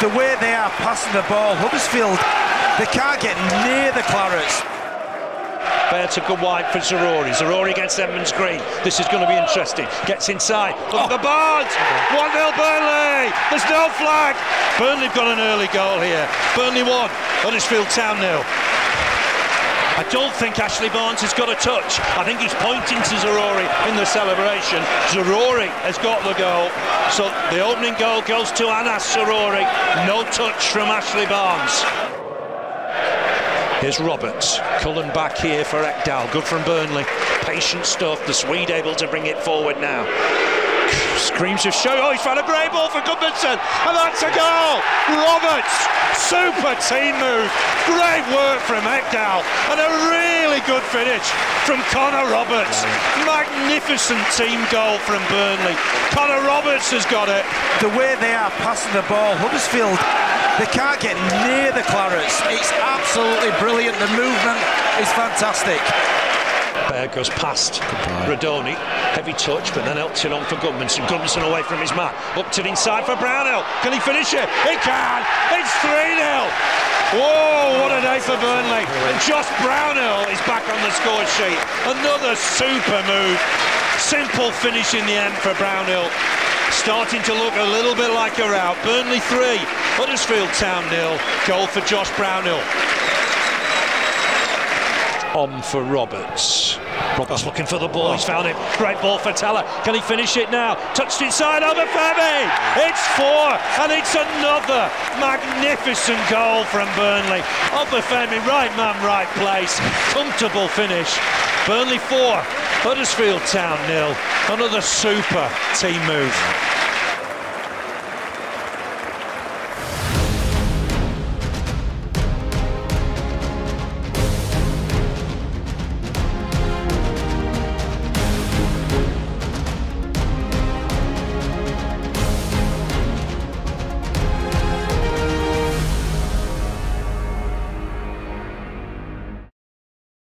the way they are passing the ball, Huddersfield, they can't get near the Clarets. Beyer took a wide for Zaroury. Zaroury against Edmonds-Green. This is going to be interesting. Gets inside. Look at the oh. Barnes. 1 0 Burnley. There's no flag. Burnley have got an early goal here. Burnley 1. Huddersfield Town nil. I don't think Ashley Barnes has got a touch. I think he's pointing to Zaroury in the celebration. Zaroury has got the goal. So the opening goal goes to Anas Zaroury. No touch from Ashley Barnes. Here's Roberts. Cullen back here for Ekdal. Good from Burnley. Patient stuff. The Swede able to bring it forward now. Screams of show. Oh, he's found a great ball for Gudmundsson. And that's a goal. Roberts. Super team move. Great work from Ekdal. And a really good finish from Connor Roberts. Magnificent team goal from Burnley. Connor Roberts has got it. The way they are passing the ball, Huddersfield, they can't get near the Clarets. It's absolutely brilliant. The movement is fantastic. Beyer goes past Radoni. Heavy touch, but then helps it on for Gudmundsson. Gudmundsson away from his mark. Up to the inside for Brownhill. Can he finish it? He can! It's 3 0. Whoa, what a day for Burnley. And Josh Brownhill is back on the score sheet. Another super move. Simple finish in the end for Brownhill. Starting to look a little bit like a rout. Burnley 3, Huddersfield Town nil. Goal for Josh Brownhill. On for Roberts. Roberts looking for the ball. He's found it. Great ball for Tella. Can he finish it now? Touched inside over Obafemi. It's four, and it's another magnificent goal from Burnley. Over Obafemi, right man, right place. Comfortable finish. Burnley four, Huddersfield Town nil. Another super team move.